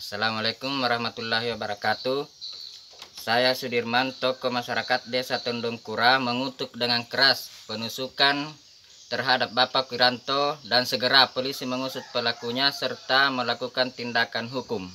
Assalamualaikum warahmatullahi wabarakatuh. Saya Sudirman, tokoh masyarakat Desa Tondongkura mengutuk dengan keras penusukan terhadap Bapak Wiranto dan segera polisi mengusut pelakunya serta melakukan tindakan hukum.